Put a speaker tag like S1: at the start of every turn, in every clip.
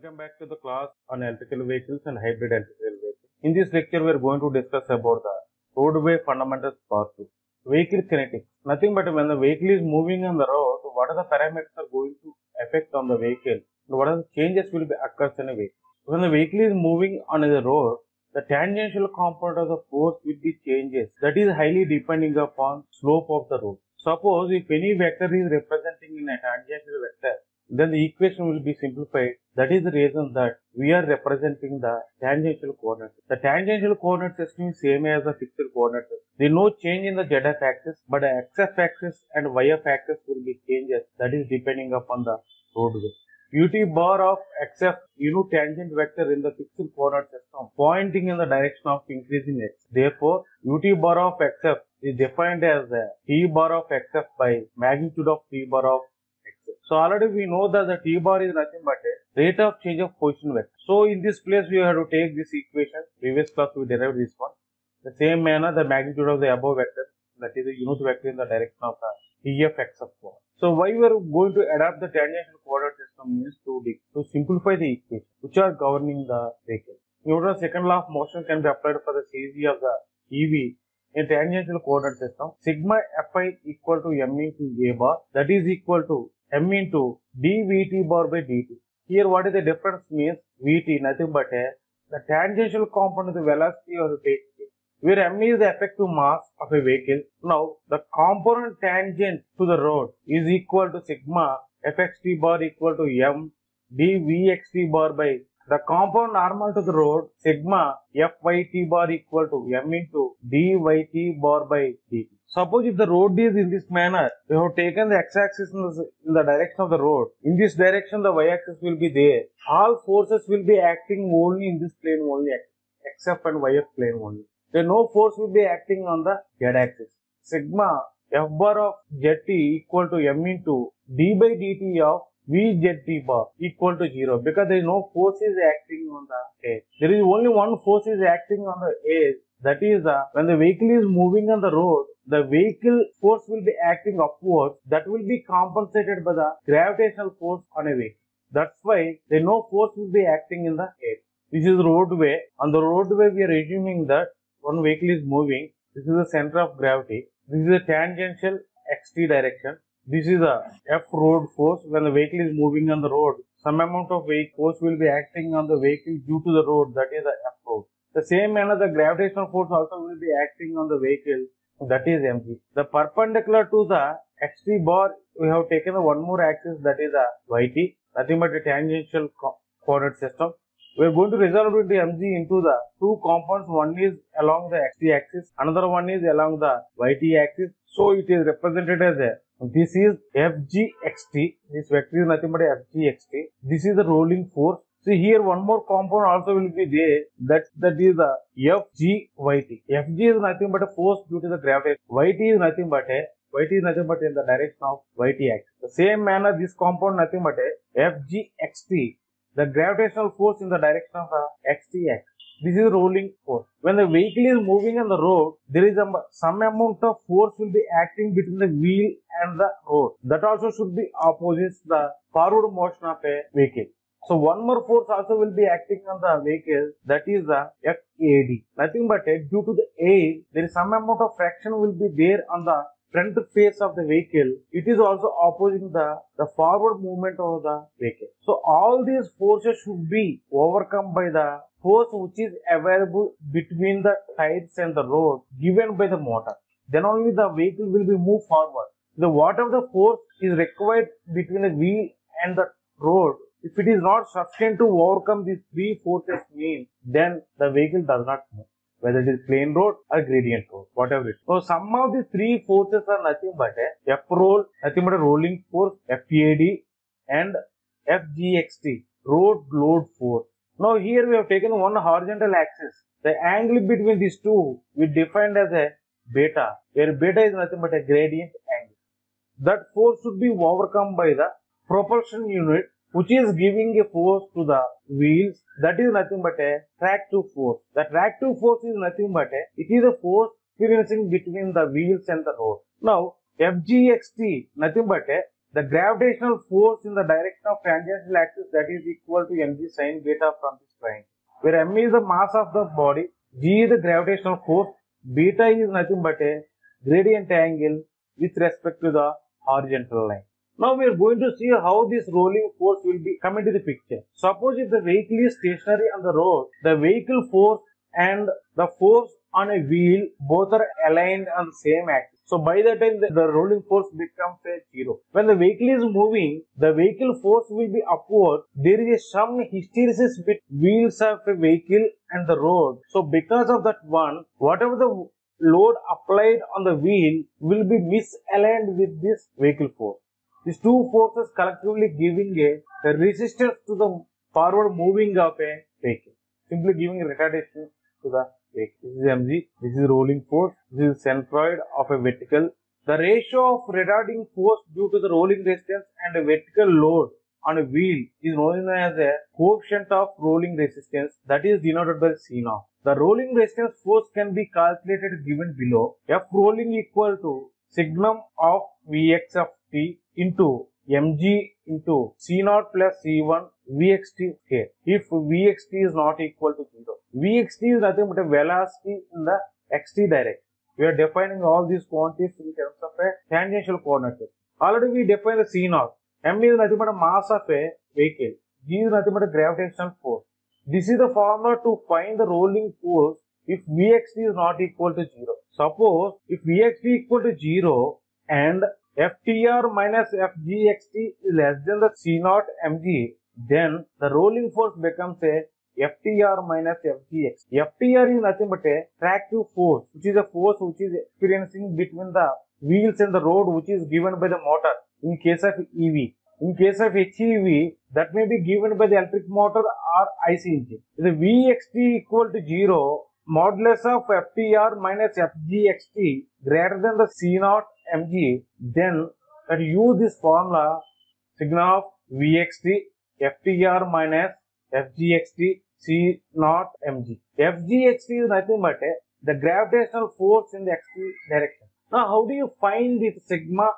S1: Welcome back to the class on electrical vehicles and hybrid electrical vehicles. In this lecture, we are going to discuss about the roadway fundamentals part 2. Vehicle kinetics. Nothing but when the vehicle is moving on the road, what are the parameters are going to affect on the vehicle and what are the changes will be occurs in a vehicle. When the vehicle is moving on the road, the tangential component of the force will be changes. That is highly depending upon slope of the road. Suppose if any vector is representing in a tangential vector, then the equation will be simplified. That is the reason that we are representing the tangential coordinate. The tangential coordinate system is same as the fixed coordinate system. There is no change in the z axis, but the xf axis and yf axis will be changes. That is depending upon the roadway. ut bar of xf unit tangent vector in the fixed coordinate system pointing in the direction of increasing x. Therefore, ut bar of xf is defined as the t bar of xf by magnitude of t bar of so already we know that the t bar is nothing but a rate of change of position vector. So in this place we have to take this equation. Previous class we derived this one. The same manner the magnitude of the above vector that is the unit vector in the direction of the EF x of 4. So why we are going to adapt the tangential coordinate system means to, to simplify the equation which are governing the vehicle. Newton's second law of motion can be applied for the CG of the EV in tangential coordinate system. Sigma Fi equal to m into a bar that is equal to m into dvt bar by dt. Here what is the difference means vt nothing but a the tangential component of the velocity you the it. where m is the effective mass of a vehicle. Now the component tangent to the road is equal to sigma fxt bar equal to m dvxt bar by the component normal to the road sigma fyt bar equal to m into dyt bar by dt. Suppose if the road is in this manner, we have taken the x-axis in, in the, direction of the road. In this direction, the y-axis will be there. All forces will be acting only in this plane only, xf and yf plane only. Then no force will be acting on the z-axis. Sigma f bar of zt equal to m into d by dt of vzt bar equal to 0 because there is no force is acting on the edge. There is only one force is acting on the edge that is the when the vehicle is moving on the road the vehicle force will be acting upwards that will be compensated by the gravitational force on a vehicle. That's why there no force will be acting in the air. This is roadway. On the roadway we are assuming that one vehicle is moving. This is the center of gravity. This is a tangential xt direction. This is a F road force. When the vehicle is moving on the road, some amount of force will be acting on the vehicle due to the road. That is the F road. The same manner the gravitational force also will be acting on the vehicle that is mg. The perpendicular to the xt bar, we have taken one more axis that is a yt, nothing but a tangential co coordinate system. We are going to resolve into mg into the two components. One is along the xt axis, another one is along the yt axis. So it is represented as a this is fgxt. This vector is nothing but fgxt. This is the rolling force. See here one more component also will be there that that is the FGYT. FG is nothing but a force due to the gravity. YT is nothing but a YT is nothing but in the direction of YT axis. The same manner this component nothing but a FGXT. The gravitational force in the direction of the. This is rolling force. When the vehicle is moving on the road, there is a, some amount of force will be acting between the wheel and the road. That also should be opposite the forward motion of a vehicle. So one more force also will be acting on the vehicle that is the FAD. Nothing but it, due to the A, there is some amount of fraction will be there on the front face of the vehicle. It is also opposing the, the forward movement of the vehicle. So all these forces should be overcome by the force which is available between the tires and the road given by the motor. Then only the vehicle will be moved forward. The whatever the force is required between the wheel and the road if it is not sufficient to overcome these three forces mean, then the vehicle does not move. Whether it is plain road or gradient road, whatever it is. So sum of these three forces are nothing but a F roll, nothing but a rolling force, FPAD and FGXT, road load force. Now here we have taken one horizontal axis. The angle between these two we defined as a beta, where beta is nothing but a gradient angle. That force should be overcome by the propulsion unit which is giving a force to the wheels that is nothing but a tractive force. The tractive force is nothing but a, it is a force experiencing between the wheels and the road. Now FGXT nothing but a the gravitational force in the direction of tangential axis that is equal to mg sine beta from this triangle. Where m is the mass of the body, g is the gravitational force, beta is nothing but a gradient angle with respect to the horizontal line. Now we are going to see how this rolling force will be come into the picture. Suppose if the vehicle is stationary on the road, the vehicle force and the force on a wheel both are aligned on the same axis. So by the time the, the rolling force becomes a zero. When the vehicle is moving, the vehicle force will be upward. There is some hysteresis between wheels of a vehicle and the road. So because of that one, whatever the load applied on the wheel will be misaligned with this vehicle force. These two forces collectively giving a, a resistance to the forward moving of a vehicle. Simply giving retardation to the vehicle. This is mg, this is rolling force, this is centroid of a vertical. The ratio of retarding force due to the rolling resistance and a vertical load on a wheel is known as a coefficient of rolling resistance that is denoted by C. The rolling resistance force can be calculated given below. F rolling equal to signum of Vx of t into mg into C0 plus C1 Vxt here. If Vxt is not equal to 0. Vxt is nothing but a velocity in the xt direction. We are defining all these quantities in terms of a tangential coordinate. Already we define the C0. M is nothing but a mass of a vehicle. G is nothing but a gravitational force. This is the formula to find the rolling force if Vxt is not equal to 0. Suppose if Vxt equal to 0 and FTR minus FGxt is less than the C naught mg, then the rolling force becomes a FTR minus FGx. FTR is nothing but a tractive force, which is a force which is experiencing between the wheels and the road, which is given by the motor in case of EV. In case of HEV, that may be given by the electric motor or IC engine. If the Vxt equal to 0, modulus of FTR minus FGxt greater than the C naught mg, then that use this formula sigma of Vxt FTR minus FGxt C naught mg. FGxt is nothing but a, the gravitational force in the xt direction. Now how do you find the sigma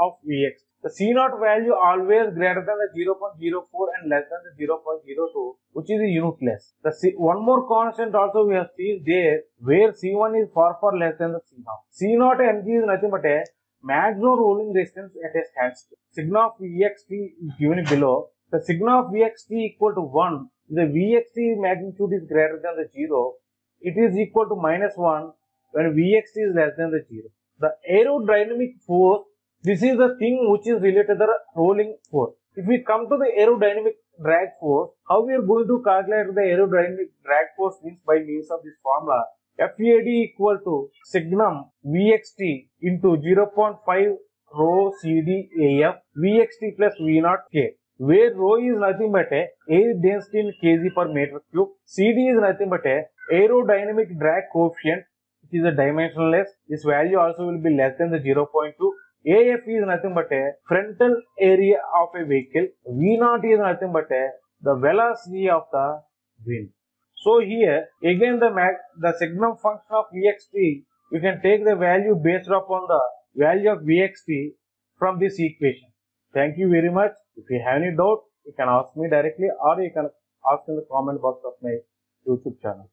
S1: of Vx? The C naught value always greater than the 0.04 and less than the 0.02 which is unitless. The C, one more constant also we have seen there where C1 is far far less than the C naught. C naught mg is nothing but a maximum rolling resistance at a standstill. Sigma of Vxt given below. The sigma of Vxt equal to 1. The Vxt magnitude is greater than the 0. It is equal to minus 1 when Vxt is less than the 0. The aerodynamic force this is the thing which is related to the rolling force. If we come to the aerodynamic drag force, how we are going to calculate the aerodynamic drag force means by means of this formula. FAD equal to signum Vxt into 0.5 rho CD AF Vxt plus V naught K where rho is nothing but a air density in kg per meter cube. CD is nothing but a aerodynamic drag coefficient which is a dimensionless. This value also will be less than the 0.2 AF is nothing but a frontal area of a vehicle. V0 is nothing but a the velocity of the wind. So here again the mag the signum function of Vxt you can take the value based upon the value of Vxt from this equation. Thank you very much. If you have any doubt you can ask me directly or you can ask in the comment box of my YouTube channel.